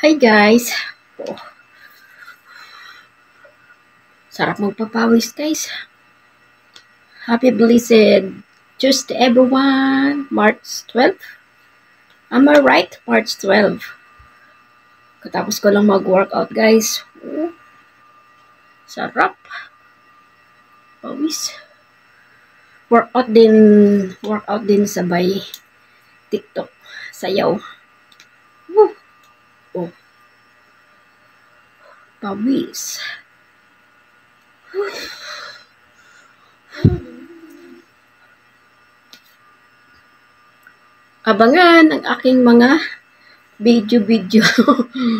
Hi guys! Oh. Sarap magpapawis guys. Happy blessed Tuesday everyone! March 12. Am I right? March 12. Katapos ko lang mag-workout guys. Oh. Sarap. Pawis. Workout din, workout din sabay TikTok. Sayaw. Woo. Oh. Pawis. Abangan ang aking mga video-video.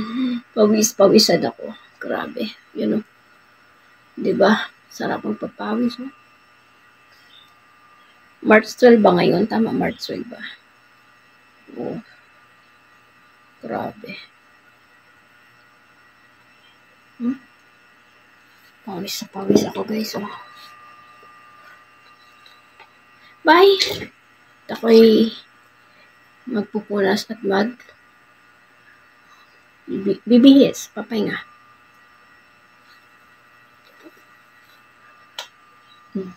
Pawis-pawisan ako. Grabe. You know. 'Di ba? Sarap ang papawis. No? March 12 ba ngayon? Tama, March 12 ba? Oh. Grabe. Hmm? Pawis sa pawis ako guys. Oh. Bye! Ako'y magpupunas at mag bibi- bibihis. Papahinga. Hmm.